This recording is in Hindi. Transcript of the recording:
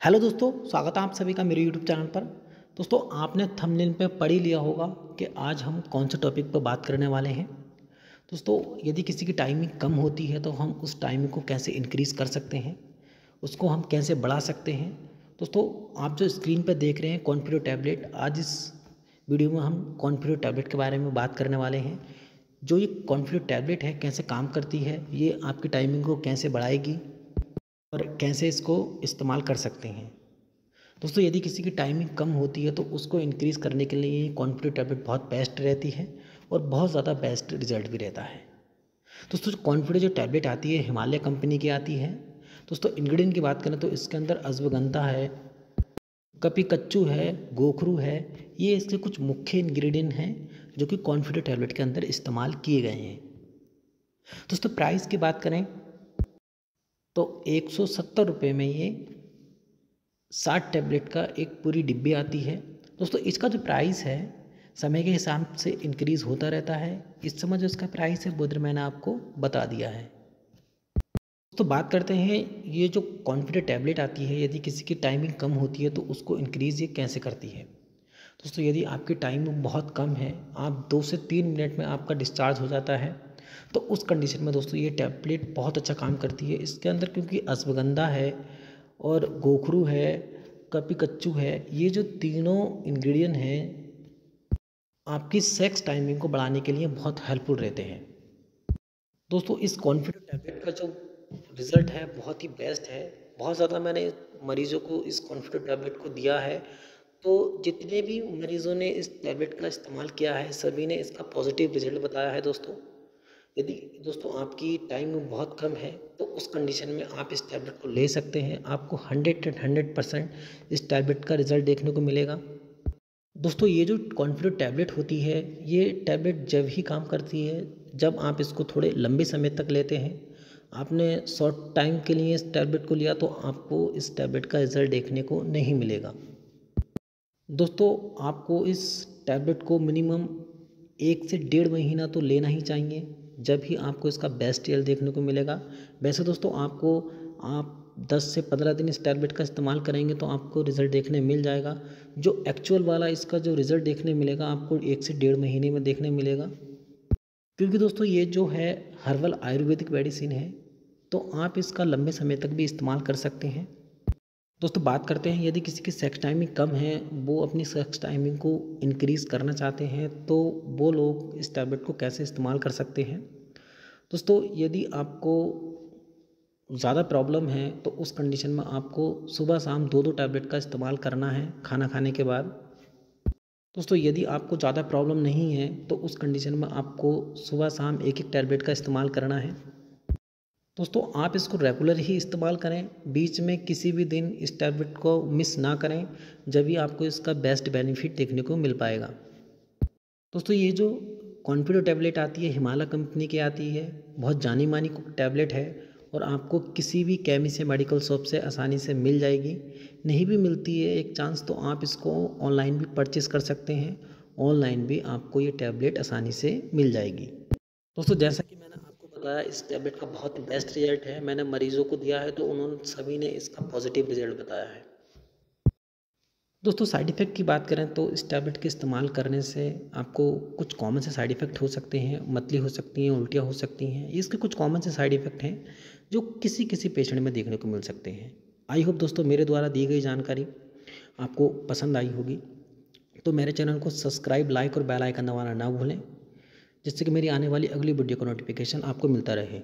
हेलो दोस्तों, स्वागत है आप सभी का मेरे यूट्यूब चैनल पर। दोस्तों, आपने थंबनेल पे पढ़ ही लिया होगा कि आज हम कौन से टॉपिक पर बात करने वाले हैं। दोस्तों, यदि किसी की टाइमिंग कम होती है तो हम उस टाइमिंग को कैसे इंक्रीज़ कर सकते हैं, उसको हम कैसे बढ़ा सकते हैं। दोस्तों, आप जो स्क्रीन पर देख रहे हैं कॉन्फ्यूटर टैबलेट आज इस वीडियो में हम कॉन्फ्यूटर टैबलेट के बारे में बात करने वाले हैं। जो ये कॉन्फ्यूटर टैबलेट है, कैसे काम करती है, ये आपकी टाइमिंग को कैसे बढ़ाएगी और कैसे इसको इस्तेमाल कर सकते हैं? दोस्तों, यदि किसी की टाइमिंग कम होती है तो उसको इंक्रीज़ करने के लिए ये कॉन्फिडेंट टैबलेट बहुत बेस्ट रहती है और बहुत ज़्यादा बेस्ट रिज़ल्ट भी रहता है। दोस्तों कॉन्फिडेंट जो टैबलेट आती है, हिमालय कंपनी की आती है, दोस्तों इंग्रेडिएंट की बात करें तो इसके अंदर अजवगंधा है कपी कच्चू है, गोखरू है, ये इसके कुछ मुख्य इंग्रेडिएंट हैं जो कि कॉन्फिडेंट टैबलेट के अंदर इस्तेमाल किए गए हैं। दोस्तों प्राइस की बात करें तो एक सौ सत्तर रुपये में ये साठ टैबलेट का एक पूरी डिब्बी आती है। दोस्तों, इसका जो प्राइस है, समय के हिसाब से इंक्रीज़ होता रहता है। इस समय जो इसका प्राइस है, वो मैंने आपको बता दिया है। तो बात करते हैं, ये जो कॉन्फिडेंट टैबलेट आती है, यदि किसी की टाइमिंग कम होती है तो उसको इंक्रीज़ ये कैसे करती है? दोस्तों, यदि आपकी टाइमिंग बहुत कम है, आप दो से तीन मिनट में आपका डिस्चार्ज हो जाता है तो उस कंडीशन में दोस्तों ये टैबलेट बहुत अच्छा काम करती है। इसके अंदर क्योंकि अश्वगंधा है और गोखरू है कपी कच्चू है, ये जो तीनों इंग्रेडिएंट हैं, आपकी सेक्स टाइमिंग को बढ़ाने के लिए बहुत हेल्पफुल रहते हैं। दोस्तों इस कॉन्फिडेंट टैबलेट का जो रिज़ल्ट है बहुत ही बेस्ट है। बहुत ज़्यादा मैंने मरीज़ों को इस कॉन्फिडेंट टैबलेट को दिया है। तो जितने भी मरीज़ों ने इस टैबलेट का इस्तेमाल किया है, सभी ने इसका पॉजिटिव रिज़ल्ट बताया है दोस्तों। यदि दोस्तों आपकी टाइम बहुत कम है तो उस कंडीशन में आप इस टैबलेट को ले सकते हैं। आपको हंड्रेड एंड हंड्रेड परसेंट इस टैबलेट का रिज़ल्ट देखने को मिलेगा। दोस्तों, ये जो कॉन्फिडेंट टैबलेट होती है, ये टैबलेट जब ही काम करती है, जब आप इसको थोड़े लंबे समय तक लेते हैं, आपने शॉर्ट टाइम के लिए इस टैबलेट को लिया तो आपको इस टैबलेट का रिज़ल्ट देखने को नहीं मिलेगा। दोस्तों, आपको इस टैबलेट को मिनिमम एक से डेढ़ महीना तो लेना ही चाहिए। जब ही आपको इसका बेस्ट रिज़ल्ट देखने को मिलेगा, वैसे दोस्तों आपको, आप 10 से 15 दिन इस टैबलेट का इस्तेमाल करेंगे तो आपको रिज़ल्ट देखने मिल जाएगा। जो एक्चुअल वाला इसका जो रिज़ल्ट देखने मिलेगा, आपको एक से डेढ़ महीने में देखने मिलेगा। क्योंकि दोस्तों ये जो है हर्बल आयुर्वेदिक मेडिसिन है तो आप इसका लंबे समय तक भी इस्तेमाल कर सकते हैं। दोस्तों, बात करते हैं, यदि किसी की सेक्स टाइमिंग कम है, वो अपनी सेक्स टाइमिंग को इनक्रीज़ करना चाहते हैं तो वो लोग इस टैबलेट को कैसे इस्तेमाल कर सकते हैं? दोस्तों, यदि आपको ज़्यादा प्रॉब्लम है तो उस कंडीशन में आपको सुबह शाम दो दो टैबलेट का इस्तेमाल करना है, खाना खाने के बाद। दोस्तों, यदि आपको ज़्यादा प्रॉब्लम नहीं है तो उस कंडीशन में आपको सुबह शाम एक एक टैबलेट का इस्तेमाल करना है। दोस्तों, आप इसको रेगुलर ही इस्तेमाल करें। बीच में किसी भी दिन इस टैबलेट को मिस ना करें, जब भी आपको इसका बेस्ट बेनिफिट देखने को मिल पाएगा। दोस्तों, ये जो कॉन्फिडो टैबलेट आती है हिमालय कंपनी की आती है, बहुत जानी मानी टैबलेट है और आपको किसी भी केमिस्ट या मेडिकल शॉप से आसानी से मिल जाएगी। नहीं भी मिलती है, एक चांस तो आप इसको ऑनलाइन भी परचेज़ कर सकते हैं। ऑनलाइन भी आपको ये टैबलेट आसानी से मिल जाएगी। दोस्तों, जैसा कि बताया इस टैबलेट का बहुत बेस्ट रिज़ल्ट है। मैंने मरीज़ों को दिया है तो उन्होंने सभी ने इसका पॉजिटिव रिज़ल्ट बताया है। दोस्तों साइड इफ़ेक्ट की बात करें तो इस टैबलेट के इस्तेमाल करने से आपको कुछ कॉमन से साइड इफ़ेक्ट हो सकते हैं मतली हो सकती हैं, उल्टियाँ हो सकती हैं। इसके कुछ कॉमन से साइड इफ़ेक्ट हैं, जो किसी किसी पेशेंट में देखने को मिल सकते हैं। आई होप दोस्तों, मेरे द्वारा दी गई जानकारी आपको पसंद आई होगी। तो मेरे चैनल को सब्सक्राइब लाइक और बेल आइकन दबाना ना भूलें। जिससे कि मेरी आने वाली अगली वीडियो का नोटिफिकेशन आपको मिलता रहे।